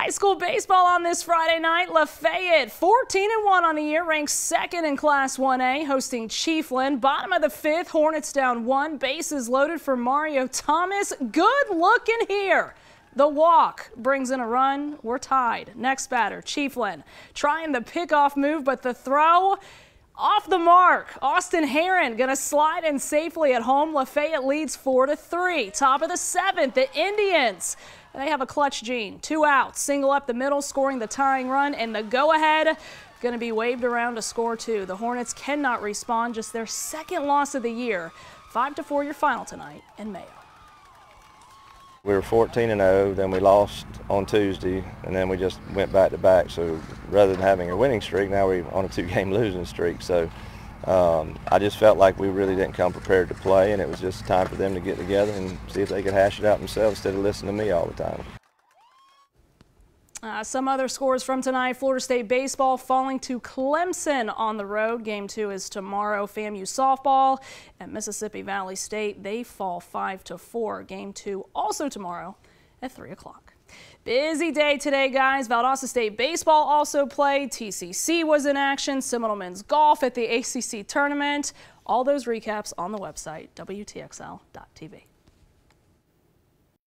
High school baseball on this Friday night. Lafayette, 14 and 1 on the year, ranks second in Class 1A, hosting Chiefland. Bottom of the fifth, Hornets down one. Bases loaded for Mario Thomas. Good looking here. The walk brings in a run. We're tied. Next batter, Chiefland, trying the pickoff move, but the throw off the mark. Austin Heron going to slide in safely at home. Lafayette leads 4 to 3. Top of the seventh, the Indians. They have a clutch gene. Two outs, single up the middle, scoring the tying run, and the go ahead going to be waved around to score two. The Hornets cannot respond, just their second loss of the year. 5 to 4 your final tonight in Mayo. We were 14 and 0, then we lost on Tuesday, and then we just went back to back. So rather than having a winning streak, now we're on a two-game losing streak. So um, I just felt like we really didn't come prepared to play, and it was just time for them to get together and see if they could hash it out themselves instead of listening to me all the time. Uh, some other scores from tonight. Florida State baseball falling to Clemson on the road. Game two is tomorrow. FAMU softball at Mississippi Valley State. They fall 5 to 4. Game two also tomorrow at 3 o'clock. Busy day today, guys. Valdosta State baseball also played. TCC was in action. Seminole men's golf at the ACC tournament. All those recaps on the website, WTXL.tv.